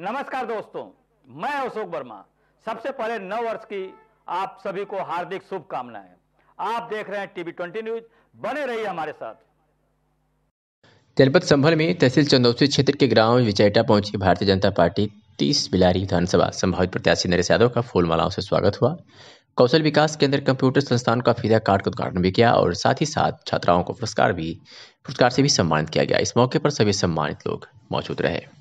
नमस्कार दोस्तों, मैं अशोक वर्मा। सबसे पहले नव वर्ष की आप सभी को हार्दिक शुभकामनाएँ। आप देख रहे हैं टीवी ट्वेंटी न्यूज़, बने रहिए हमारे साथ। जनपद संभल में तहसील चंदौसी क्षेत्र के ग्राम विजयटा पहुँची भारतीय जनता पार्टी तीस बिलारी विधानसभा। संभावित प्रत्याशी नरेश यादव का फूलमालाओं से स्वागत हुआ। कौशल विकास केंद्र कंप्यूटर संस्थान का फीदा कार्ड का उद्घाटन भी किया और साथ ही साथ छात्राओं को पुरस्कार भी, पुरस्कार से भी सम्मानित किया गया। इस मौके पर सभी सम्मानित लोग मौजूद रहे।